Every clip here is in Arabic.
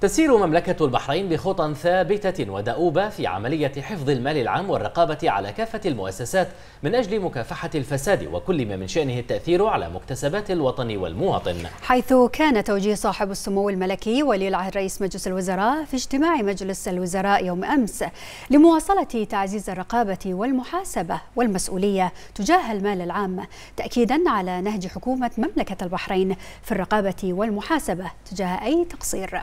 تسير مملكة البحرين بخطى ثابتة ودؤوبة في عملية حفظ المال العام والرقابة على كافة المؤسسات من أجل مكافحة الفساد وكل ما من شأنه التأثير على مكتسبات الوطن والمواطن. حيث كان توجيه صاحب السمو الملكي ولي العهد رئيس مجلس الوزراء في اجتماع مجلس الوزراء يوم أمس لمواصلة تعزيز الرقابة والمحاسبة والمسؤولية تجاه المال العام تأكيدا على نهج حكومة مملكة البحرين في الرقابة والمحاسبة تجاه أي تقصير.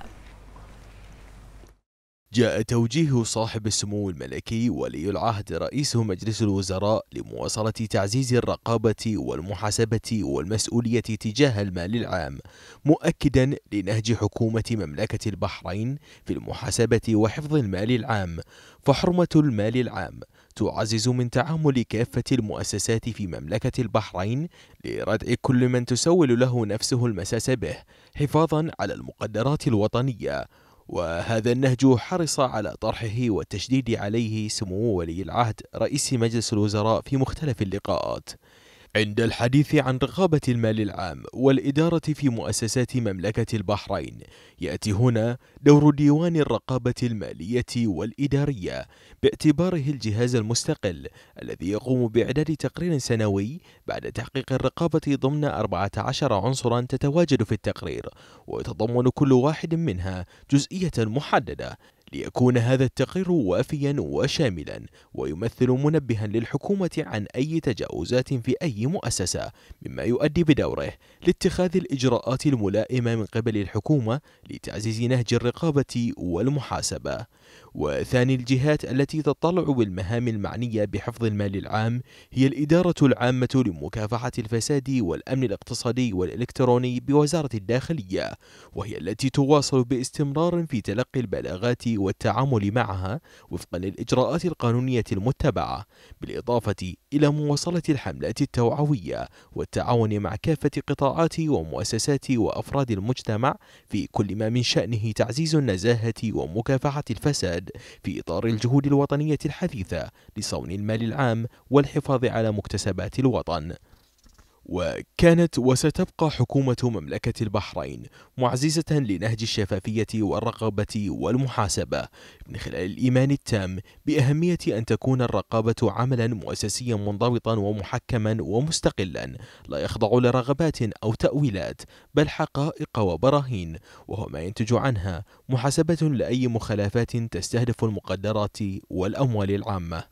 جاء توجيه صاحب السمو الملكي ولي العهد رئيس مجلس الوزراء لمواصلة تعزيز الرقابة والمحاسبة والمسؤولية تجاه المال العام مؤكدا لنهج حكومة مملكة البحرين في المحاسبة وحفظ المال العام. فحرمة المال العام تعزز من تعامل كافة المؤسسات في مملكة البحرين لردع كل من تسول له نفسه المساس به حفاظا على المقدرات الوطنية. وهذا النهج حرص على طرحه والتشديد عليه سمو ولي العهد رئيس مجلس الوزراء في مختلف اللقاءات. عند الحديث عن رقابة المال العام والإدارة في مؤسسات مملكة البحرين يأتي هنا دور ديوان الرقابة المالية والإدارية باعتباره الجهاز المستقل الذي يقوم بإعداد تقرير سنوي بعد تحقيق الرقابة ضمن 14 عنصرا تتواجد في التقرير ويتضمن كل واحد منها جزئية محددة ليكون هذا التقرير وافيا وشاملا ويمثل منبها للحكومة عن أي تجاوزات في أي مؤسسة مما يؤدي بدوره لاتخاذ الإجراءات الملائمة من قبل الحكومة لتعزيز نهج الرقابة والمحاسبة. وثاني الجهات التي تطلع بالمهام المعنية بحفظ المال العام هي الإدارة العامة لمكافحة الفساد والأمن الاقتصادي والإلكتروني بوزارة الداخلية وهي التي تواصل باستمرار في تلقي البلاغات والتعامل معها وفقا للإجراءات القانونية المتبعة بالإضافة إلى مواصلة الحملات التوعوية والتعاون مع كافة قطاعات ومؤسسات وأفراد المجتمع في كل ما من شأنه تعزيز النزاهة ومكافحة الفساد. في إطار الجهود الوطنية الحثيثة لصون المال العام والحفاظ على مكتسبات الوطن. وكانت وستبقى حكومة مملكة البحرين معززة لنهج الشفافية والرقابة والمحاسبة. من خلال الإيمان التام بأهمية أن تكون الرقابة عملا مؤسسيا منضبطا ومحكما ومستقلا لا يخضع لرغبات أو تأويلات بل حقائق وبراهين وهو ما ينتج عنها محاسبة لأي مخالفات تستهدف المقدرات والأموال العامة.